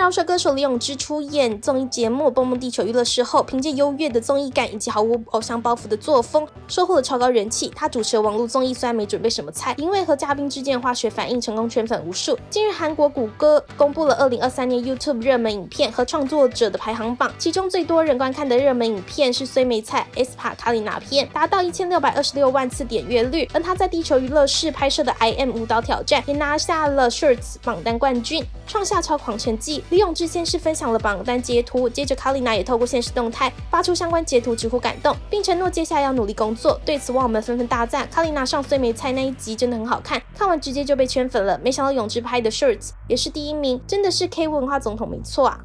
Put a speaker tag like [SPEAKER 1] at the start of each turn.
[SPEAKER 1] 饶舌歌手李永芝出演综艺节目《蹦蹦地球娱乐室》后，凭借优越的综艺感以及毫无偶像包袱的作风，收获了超高人气。他主持的网络综艺虽然没准备什么菜，因为和嘉宾之间的化学反应，成功圈粉无数。近日，韩国谷歌公布了2023年 YouTube 热门影片和创作者的排行榜，其中最多人观看的热门影片是虽梅菜 aespa 卡里娜片，达到一千六百二十六万次点阅率。而他在地球娱乐室拍摄的 I M 舞蹈挑战，也拿下了 Shorts 榜单冠军，创下超狂成绩。李永志先是分享了榜单截图，接着卡里娜也透过现实动态发出相关截图，直呼感动，并承诺接下来要努力工作。对此，网友们纷纷大赞卡里娜上虽美菜那一集真的很好看，看完直接就被圈粉了。没想到永志拍的 shirts 也是第一名，真的是 K 文化总统没错啊！